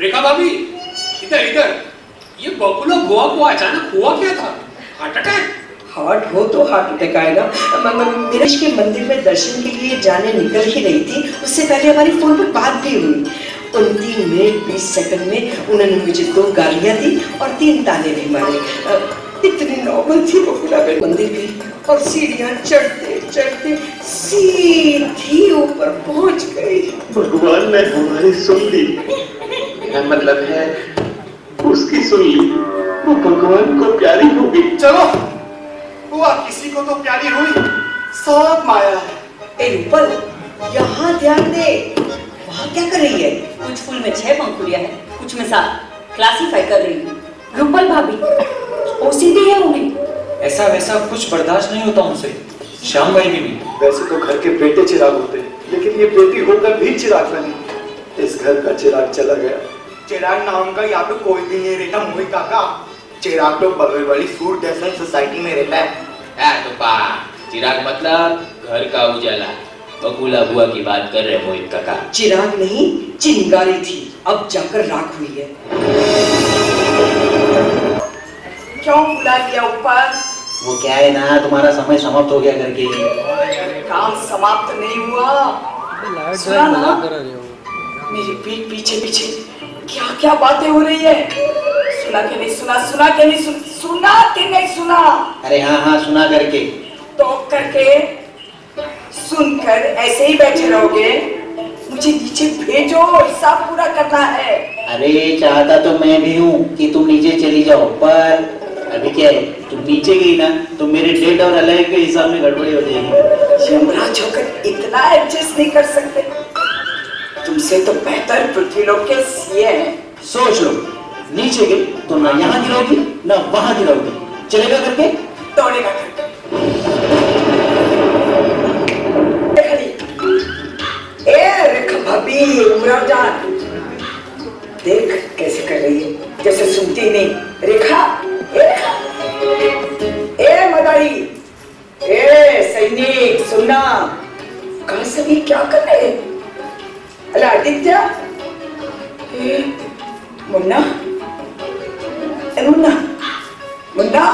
रेखा भाभी इधर इधर। ये बकुला गोवा को अचानक हुआ क्या था? हार्ट अटैक हार्ट हो तो हार्ट अटैक आएगा। म- म- के मंदिर में दर्शन के लिए जाने निकल ही रही थी। उससे पहले हमारी फ़ोन पर बात भी हुई। उन तीन मिनट बीस सेकंड में उन्होंने मुझे दो गालियाँ दी और तीन ताने भी मारे। इतनी नॉर्मल थी बकुला में मंदिर गई और सीढ़ियाँ चढ़ते चढ़ते सीधी ऊपर पहुँच गई। भगवान ने हमारी सुन ली। मेरा मतलब है उसकी सुन ली। वो भगवान को प्यारी होगी चलो हुआ किसी को तो प्यारी हुई। सब माया है। ए रूपल यहाँ ध्यान दे। वहाँ क्या कर रही है? कुछ फूल में छह पंखुड़ियाँ हैं कुछ में सात। क्लासीफाई कर रही हूँ। रूपल भाभी ओसीडी है उन्हें ऐसा वैसा कुछ बर्दाश्त नहीं होता उनसे। श्याम भाई भी वैसे तो घर के बेटे चिराग होते हैं लेकिन ये बेटी होकर भी चिराग बनी। इस घर का चिराग चला गया। चिराग नाम का यहाँ पे कोई भी नहीं रहता मोहित काका। चिराग तो बगल वाली सूट दर्शन सोसाइटी में रहता है। है तो पा चिराग मतलब घर का उजाला। बकुला बुआ की बात कर रहे मोहित काका। चिराग नहीं चिंगारी थी। अब जाकर राख हुई है। क्यों बुला लिया ऊपर वो क्या है ना तुम्हारा समय समाप्त हो गया करके काम समाप्त नहीं हुआ। सुना ना। मेरी पीठ पीछे पीछे। क्या क्या बातें हो रही है? सुना के नहीं सुना सुना के नहीं सुन सुना के नहीं सुना? अरे हाँ हाँ सुना करके। तो करके सुनकर ऐसे ही बैठे रहोगे? मुझे नीचे भेजो हिसाब पूरा करना है। अरे चाहता तो मैं भी हूँ कि तुम नीचे चली जाओ पर अभी क्या है? तुम नीचे गई ना तो मेरे डेट और अलग के हिसाब में गड़बड़ी हो जाएगी। यमराज होकर इतना एडजस्ट नहीं कर सकते। तुमसे तो बेहतर पृथ्वीलोक के सीए हैं। सोच लो नीचे गई तो ना यहाँ गिरोगी ना वहाँ गिरोगी। चलेगा करके? दौड़ेगा करके। भाभी उमराव जान। देख कैसे कर रही है। जैसे सुनती नहीं। रेखा ए रेखा। ए मदारी। ए सैनिक सुनना। कहा सभी क्या कर रहे हैं? अरे आदित्य ए मुन्ना ए मुन्ना मुन्ना